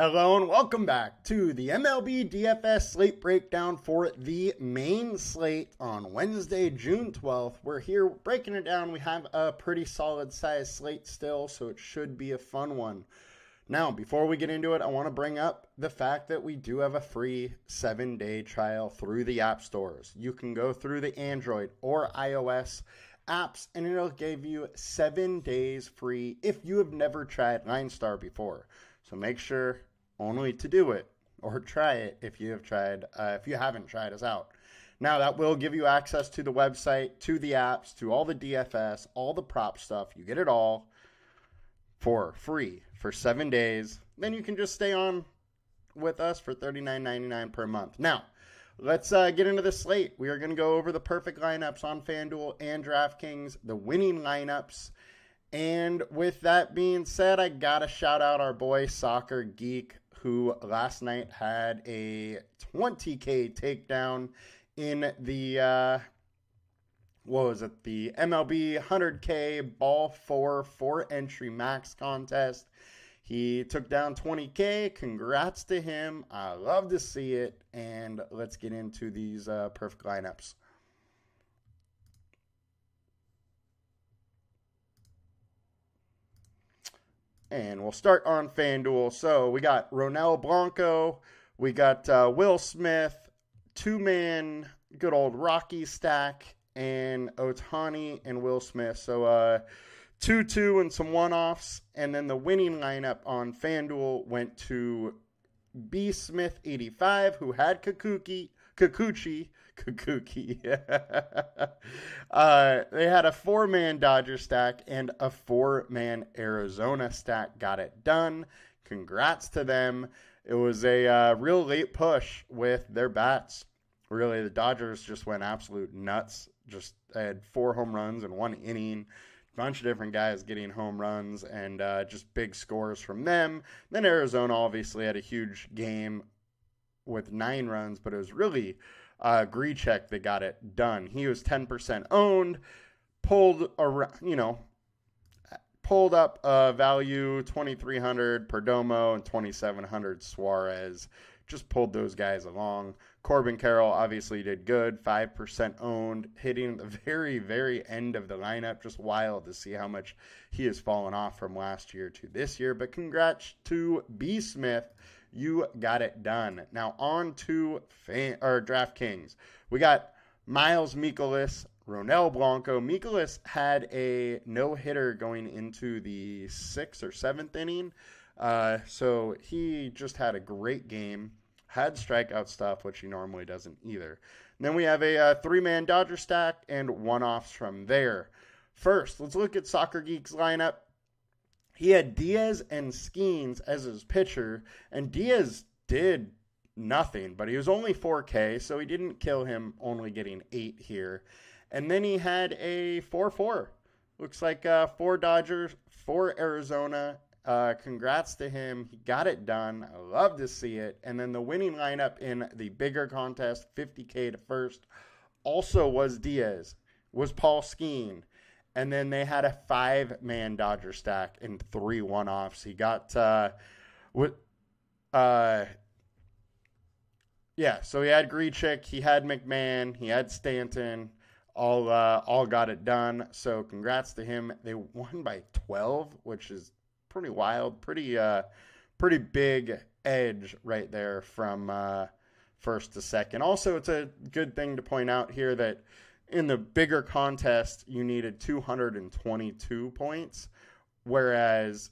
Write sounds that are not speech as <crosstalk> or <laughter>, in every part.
Hello and welcome back to the MLB DFS slate breakdown for the main slate on Wednesday, June 12th. We're here breaking it down. We have a pretty solid size slate still, so it should be a fun one. Now, before we get into it, I want to bring up the fact that we do have a free seven day trial through the app stores. You can go through the Android or iOS apps and it'll give you seven days free if you have never tried LineStar before. So make sure only to do it or try it if you have tried uh, if you haven't tried us out. Now that will give you access to the website, to the apps, to all the DFS, all the prop stuff. You get it all for free for seven days. Then you can just stay on with us for $39.99 per month. Now, let's uh, get into the slate. We are going to go over the perfect lineups on FanDuel and DraftKings, the winning lineups. And with that being said, I got to shout out our boy Soccer Geek who last night had a 20K takedown in the, uh, what was it, the MLB 100K Ball 4 4 entry max contest. He took down 20K. Congrats to him. I love to see it. And let's get into these uh, perfect lineups. And we'll start on FanDuel. So we got Ronel Blanco, we got uh, Will Smith, two man, good old Rocky stack, and Ohtani and Will Smith. So uh, 2 2 and some one offs. And then the winning lineup on FanDuel went to B Smith 85, who had Kakuki, Kikuchi, Kikuchi. <laughs> uh, they had a four man Dodger stack and a four man Arizona stack. Got it done. Congrats to them. It was a uh, real late push with their bats. Really, the Dodgers just went absolute nuts. Just had four home runs in one inning bunch of different guys getting home runs and uh, just big scores from them. Then Arizona obviously had a huge game with nine runs, but it was really uh, Grichuk that got it done. He was 10% owned, pulled around, you know, pulled up uh, value 2300 Perdomo and 2700 Suarez. Just pulled those guys along. Corbin Carroll obviously did good, 5% owned, hitting the very, very end of the lineup. Just wild to see how much he has fallen off from last year to this year. But congrats to B. Smith you got it done. Now on to fan, or DraftKings. We got Miles Mikolas, Ronel Blanco. Mikolas had a no hitter going into the sixth or seventh inning. Uh, so he just had a great game. Had strikeout stuff, which he normally doesn't either. Then we have a uh, three man Dodger stack and one offs from there. First, let's look at Soccer Geek's lineup. He had Diaz and Skenes as his pitcher, and Diaz did nothing, but he was only 4K, so he didn't kill him, only getting eight here. And then he had a 4 4. Looks like uh, four Dodgers, four Arizona. Uh, congrats to him. He got it done. I love to see it. And then the winning lineup in the bigger contest, 50K to first, also was Diaz, was Paul Skeen, and then they had a five man Dodger stack and three one offs. He got uh with uh yeah, so he had Grichuk, he had McMahon, he had Stanton, all uh, all got it done. So congrats to him. They won by 12, which is pretty wild, pretty uh pretty big edge right there from uh first to second. Also, it's a good thing to point out here that in the bigger contest, you needed 222 points, whereas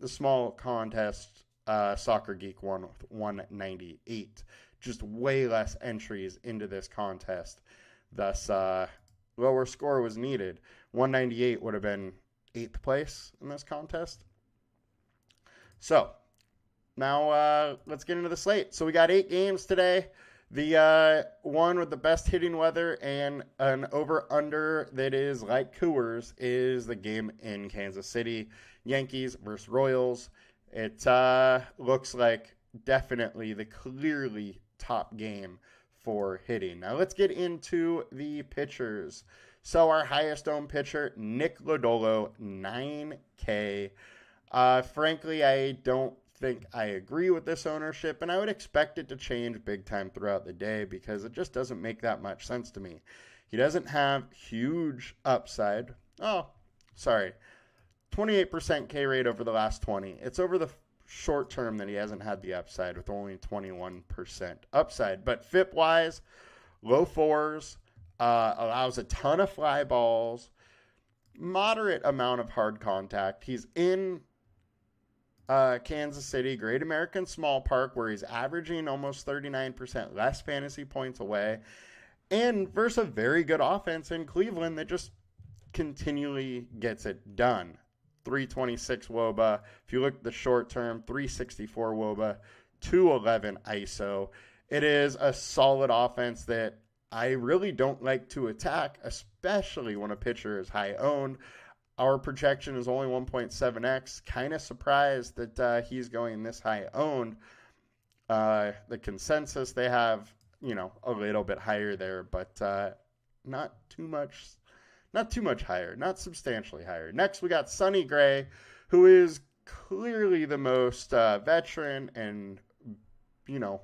the small contest, uh, Soccer Geek won with 198. Just way less entries into this contest. Thus, uh, lower score was needed. 198 would have been eighth place in this contest. So, now uh, let's get into the slate. So, we got eight games today. The uh, one with the best hitting weather and an over under that is like Coors is the game in Kansas City. Yankees versus Royals. It uh, looks like definitely the clearly top game for hitting. Now let's get into the pitchers. So our highest owned pitcher, Nick Lodolo, 9K. Uh, frankly, I don't think I agree with this ownership, and I would expect it to change big time throughout the day because it just doesn't make that much sense to me. He doesn't have huge upside. Oh, sorry. 28% K rate over the last 20. It's over the short term that he hasn't had the upside with only 21% upside. But FIP wise, low fours, uh, allows a ton of fly balls, moderate amount of hard contact. He's in uh, Kansas City, Great American Small Park, where he's averaging almost 39% less fantasy points away, and versus a very good offense in Cleveland that just continually gets it done. 326 wOBA. If you look at the short term, 364 wOBA, 211 ISO. It is a solid offense that I really don't like to attack, especially when a pitcher is high owned. Our projection is only 1.7x. Kind of surprised that uh, he's going this high owned. Uh, the consensus they have, you know, a little bit higher there, but uh, not too much not too much higher, not substantially higher. Next, we got Sonny Gray, who is clearly the most uh, veteran and, you know,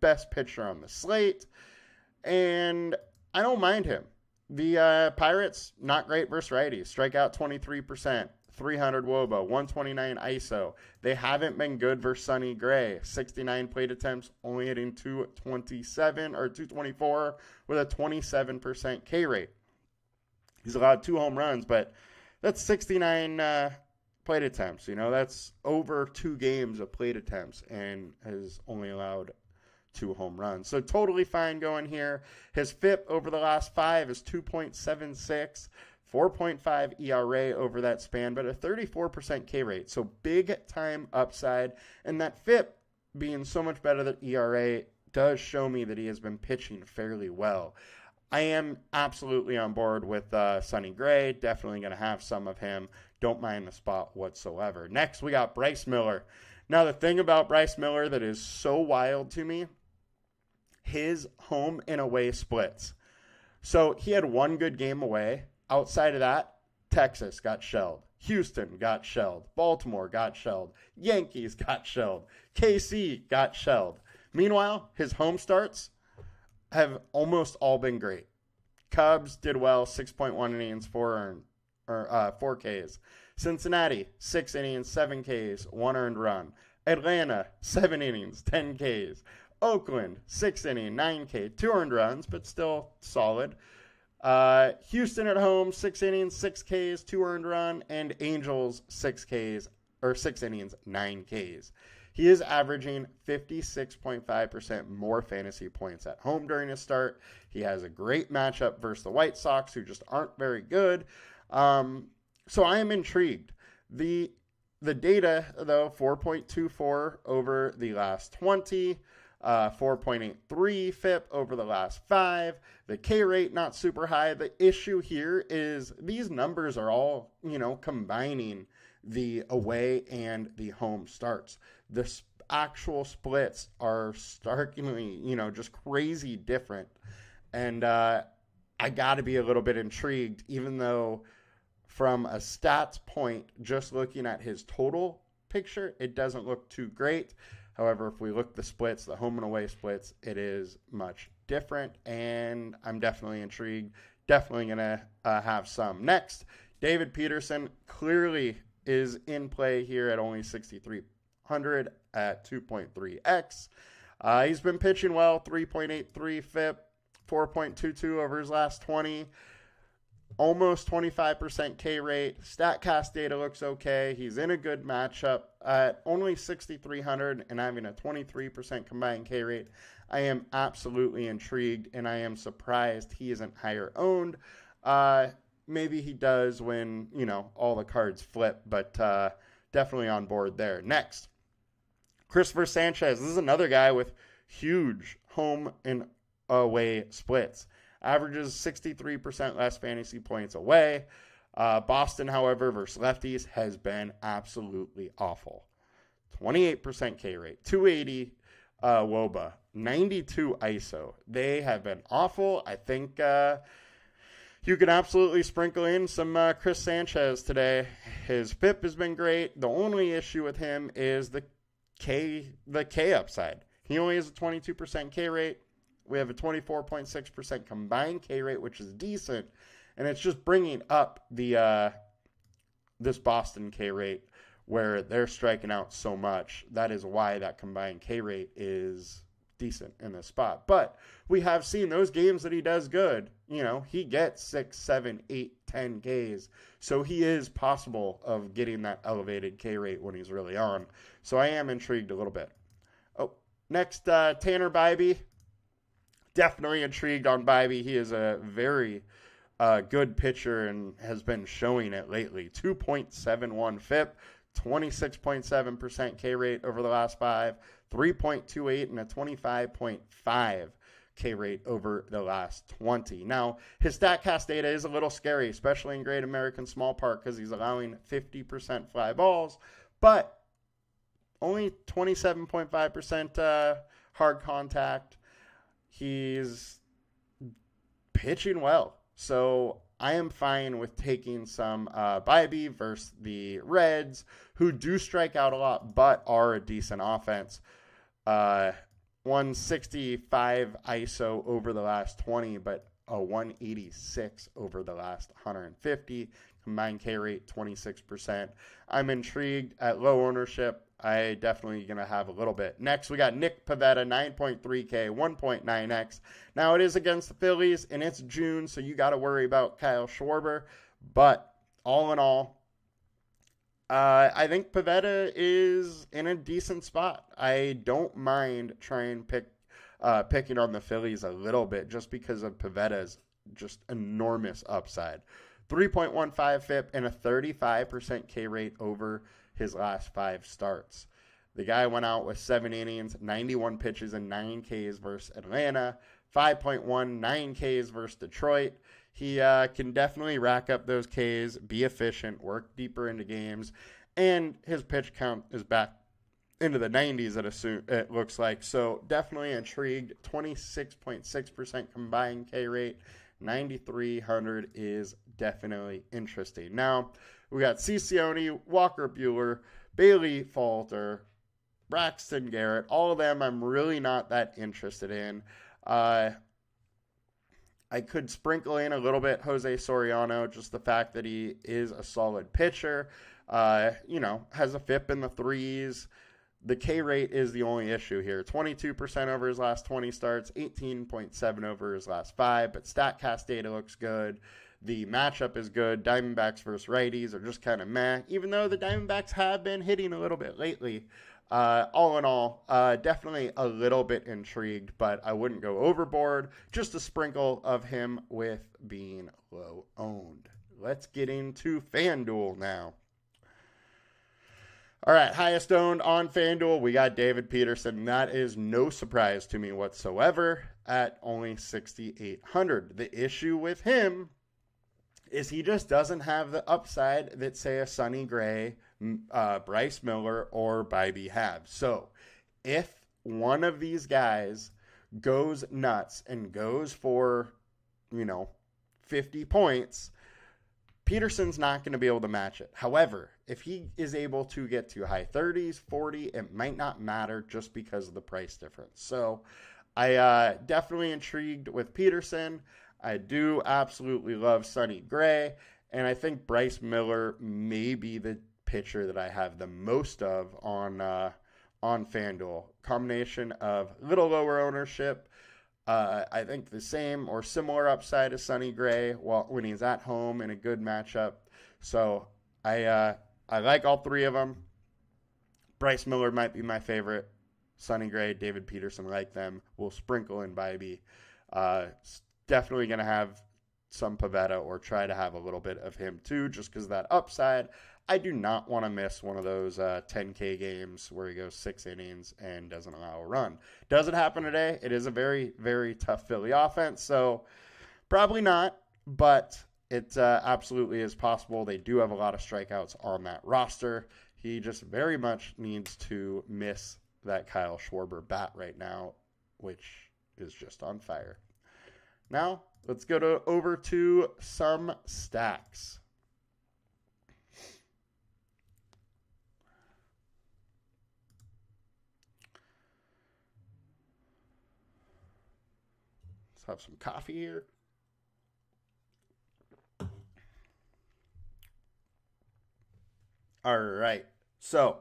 best pitcher on the slate. And I don't mind him. The uh, Pirates, not great versus righties. Strikeout 23%, 300 wOBA, 129 ISO. They haven't been good versus Sonny Gray. 69 plate attempts, only hitting 227 or 224 with a 27% K rate. He's allowed two home runs, but that's 69 uh, plate attempts. You know, that's over two games of plate attempts and has only allowed two home runs. So totally fine going here. His FIP over the last five is 2.76. 4.5 ERA over that span, but a 34% K rate. So big time upside. And that FIP being so much better than ERA does show me that he has been pitching fairly well. I am absolutely on board with uh, Sonny Gray. Definitely going to have some of him. Don't mind the spot whatsoever. Next, we got Bryce Miller. Now, the thing about Bryce Miller that is so wild to me, his home and away splits. So he had one good game away. Outside of that, Texas got shelled. Houston got shelled. Baltimore got shelled. Yankees got shelled. KC got shelled. Meanwhile, his home starts have almost all been great. Cubs did well, 6.1 innings, four earned, or uh, four Ks. Cincinnati, six innings, seven Ks, one earned run. Atlanta, seven innings, 10 Ks. Oakland, six inning, nine K, two earned runs, but still solid. Uh, Houston at home, six innings, six Ks, two earned run, and Angels, six Ks, or six innings, nine Ks. He is averaging 56.5% more fantasy points at home during his start. He has a great matchup versus the White Sox, who just aren't very good. Um, so I am intrigued. The the data though 4.24 over the last 20 uh, 4.83 FIP over the last five. The K rate not super high. The issue here is these numbers are all you know combining the away and the home starts. The actual splits are starkly, you know, just crazy different. And uh, I got to be a little bit intrigued, even though from a stats point, just looking at his total picture, it doesn't look too great. However, if we look the splits, the home and away splits, it is much different, and I'm definitely intrigued. Definitely gonna uh, have some next. David Peterson clearly is in play here at only 6,300 at 2.3x. Uh, he's been pitching well, 3.83 FIP, 4.22 over his last 20, almost 25% K rate. StatCast data looks okay. He's in a good matchup at only 6,300 and having a 23% combined K rate. I am absolutely intrigued and I am surprised he isn't higher owned. Uh, maybe he does when you know all the cards flip, but uh, definitely on board there. Next, Christopher Sanchez. This is another guy with huge home and away splits. Averages 63% less fantasy points away. Uh, Boston, however, versus lefties has been absolutely awful. 28% K rate, 280 uh, wOBA, 92 ISO. They have been awful. I think uh, you can absolutely sprinkle in some uh, Chris Sanchez today. His FIP has been great. The only issue with him is the K the K upside. He only has a 22% K rate. We have a 24.6% combined K rate, which is decent, and it's just bringing up the uh, this Boston K rate where they're striking out so much. That is why that combined K rate is decent in this spot. But we have seen those games that he does good. You know, he gets six, seven, eight, ten Ks. So he is possible of getting that elevated K rate when he's really on. So I am intrigued a little bit. Oh, next, uh, Tanner Bibee. Definitely intrigued on Bibee. He is a very uh, good pitcher and has been showing it lately. 2.71 FIP, 26.7% K rate over the last five, 3.28 and a 25.5 K rate over the last 20. Now, his StatCast data is a little scary, especially in Great American Small Park because he's allowing 50% fly balls, but only 27.5% uh, hard contact. He's pitching well. So I am fine with taking some uh, Bibee versus the Reds, who do strike out a lot, but are a decent offense. Uh, 165 ISO over the last 20, but a 186 over the last 150. Combined K rate 26%. I'm intrigued at low ownership. I definitely gonna have a little bit. Next, we got Nick Pivetta, 9.3K, 1.9x. Now it is against the Phillies, and it's June, so you got to worry about Kyle Schwarber. But all in all, uh, I think Pivetta is in a decent spot. I don't mind trying pick uh, picking on the Phillies a little bit just because of Pivetta's just enormous upside. 3.15 FIP and a 35% K rate over his last five starts. The guy went out with seven innings, 91 pitches, and nine Ks versus Atlanta, 5.1, nine Ks versus Detroit. He uh, can definitely rack up those Ks, be efficient, work deeper into games, and his pitch count is back into the 90s. It, assume, it looks like so. Definitely intrigued. 26.6% combined K rate, 9300 is definitely interesting. Now we got Cecconi, Walker Buehler, Bailey Falter, Braxton Garrett. All of them I'm really not that interested in. Uh, I could sprinkle in a little bit Jose Soriano, just the fact that he is a solid pitcher. Uh, you know, has a FIP in the threes. The K rate is the only issue here. 22% over his last 20 starts, 18.7 over his last five, but StatCast data looks good. The matchup is good. Diamondbacks versus righties are just kind of meh, even though the Diamondbacks have been hitting a little bit lately. Uh, all in all, uh, definitely a little bit intrigued, but I wouldn't go overboard. Just a sprinkle of him with being low owned. Let's get into FanDuel now. All right, highest owned on FanDuel, we got David Peterson. That is no surprise to me whatsoever at only 6,800. The issue with him is he just doesn't have the upside that, say, a Sonny Gray uh, Bryce Miller or Bibee have. So if one of these guys goes nuts and goes for, you know, 50 points, Peterson's not going to be able to match it. However, if he is able to get to high 30s, 40, it might not matter just because of the price difference. So I uh, definitely intrigued with Peterson. I do absolutely love Sonny Gray, and I think Bryce Miller may be the pitcher that I have the most of on uh, on FanDuel. Combination of little lower ownership. Uh, I think the same or similar upside as Sonny Gray while, when he's at home in a good matchup. So I uh, I like all three of them. Bryce Miller might be my favorite. Sonny Gray, David Peterson, like them. We'll sprinkle in Bibee. Uh, definitely going to have some Pivetta or try to have a little bit of him too, just because that upside. I do not want to miss one of those uh, 10K games where he goes six innings and doesn't allow a run. Does it happen today? It is a very, very tough Philly offense, so probably not, but it uh, absolutely is possible. They do have a lot of strikeouts on that roster. He just very much needs to miss that Kyle Schwarber bat right now, which is just on fire. Now, let's go to over to some stacks. Let's have some coffee here. All right. So,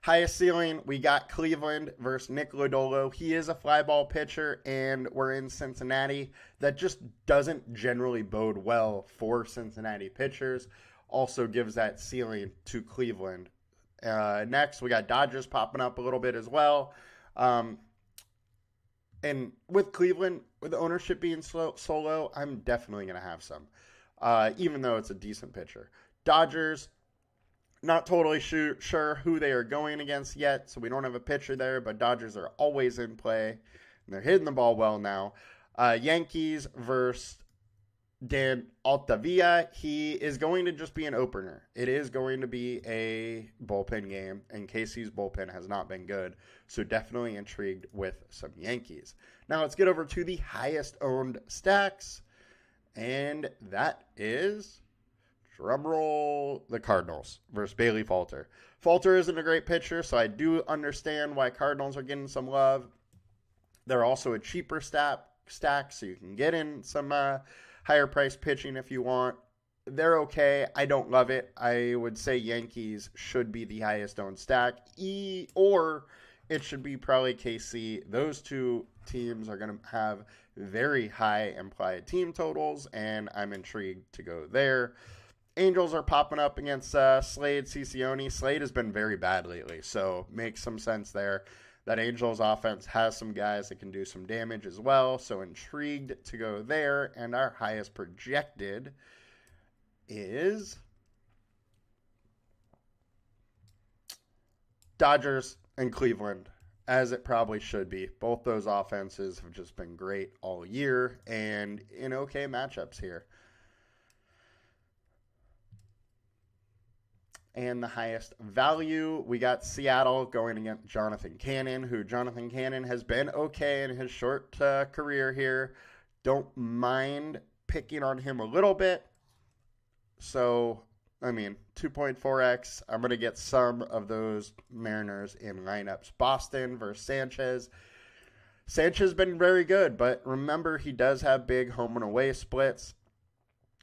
highest ceiling, we got Cleveland versus Nick Lodolo. He is a fly ball pitcher, and we're in Cincinnati. That just doesn't generally bode well for Cincinnati pitchers. Also gives that ceiling to Cleveland. Uh, next, we got Dodgers popping up a little bit as well. Um, and with Cleveland, with ownership being slow, so low, I'm definitely going to have some, uh, even though it's a decent pitcher. Dodgers, not totally sure, sure who they are going against yet, so we don't have a pitcher there, but Dodgers are always in play, and they're hitting the ball well now. Uh, Yankees versus Dan Altavilla. He is going to just be an opener. It is going to be a bullpen game, and KC's bullpen has not been good, so definitely intrigued with some Yankees. Now let's get over to the highest owned stacks, and that is drumroll the Cardinals versus Bailey Falter. Falter isn't a great pitcher, so I do understand why Cardinals are getting some love. They're also a cheaper stack, stack so you can get in some uh, higher price pitching if you want. They're okay. I don't love it. I would say Yankees should be the highest owned stack, e or it should be probably KC. Those two teams are going to have very high implied team totals, and I'm intrigued to go there. Angels are popping up against uh, Slade Cecconi. Slade has been very bad lately, so makes some sense there. That Angels offense has some guys that can do some damage as well, so intrigued to go there. And our highest projected is Dodgers and Cleveland, as it probably should be. Both those offenses have just been great all year and in okay matchups here. And the highest value. We got Seattle going against Jonathan Cannon, who Jonathan Cannon has been okay in his short uh, career here. Don't mind picking on him a little bit. So, I mean, 2.4x. I'm going to get some of those Mariners in lineups. Boston versus Sanchez. Sanchez has been very good, but remember, he does have big home and away splits.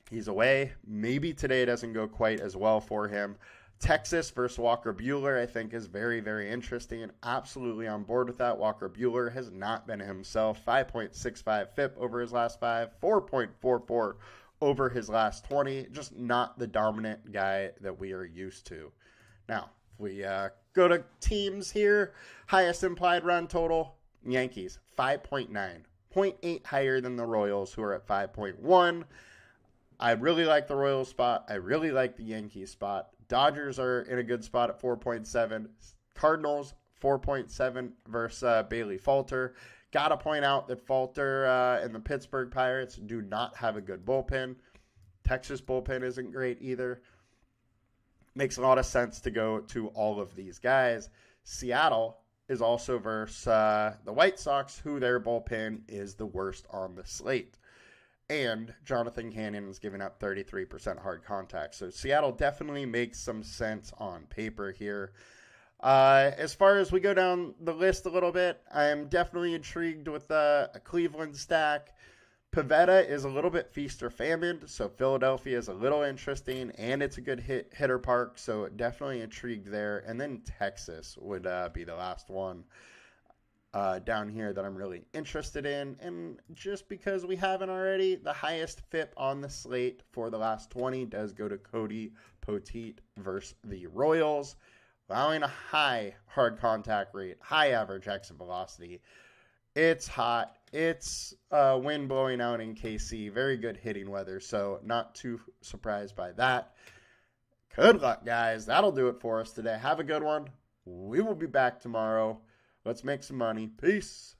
He's away. Maybe today doesn't go quite as well for him. Texas versus Walker Buehler, I think, is very, very interesting. And absolutely on board with that. Walker Buehler has not been himself. 5.65 FIP over his last five, 4.44 over his last 20. Just not the dominant guy that we are used to. Now, if we uh, go to teams here, highest implied run total Yankees, 5.9. 0.8 higher than the Royals, who are at 5.1. I really like the Royals spot. I really like the Yankees spot. Dodgers are in a good spot at 4.7. Cardinals 4.7 versus uh, Bailey Falter. Got to point out that Falter uh, and the Pittsburgh Pirates do not have a good bullpen. Texas bullpen isn't great either. Makes a lot of sense to go to all of these guys. Seattle is also versus uh, the White Sox, who their bullpen is the worst on the slate and Jonathan Cannon is giving up 33% hard contact. So Seattle definitely makes some sense on paper here. Uh, as far as we go down the list a little bit, I'm definitely intrigued with uh, a Cleveland stack. Pivetta is a little bit feast or famine, so Philadelphia is a little interesting, and it's a good hit hitter park, so definitely intrigued there. And then Texas would uh, be the last one uh, down here that I'm really interested in. And just because we haven't already, the highest FIP on the slate for the last 20 does go to Cody Poteet versus the Royals, allowing a high hard contact rate, high average exit velocity. It's hot. It's uh, wind blowing out in KC. Very good hitting weather, so not too surprised by that. Good luck, guys. That'll do it for us today. Have a good one. We will be back tomorrow. Let's make some money. Peace.